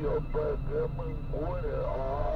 your pa' que me encuere.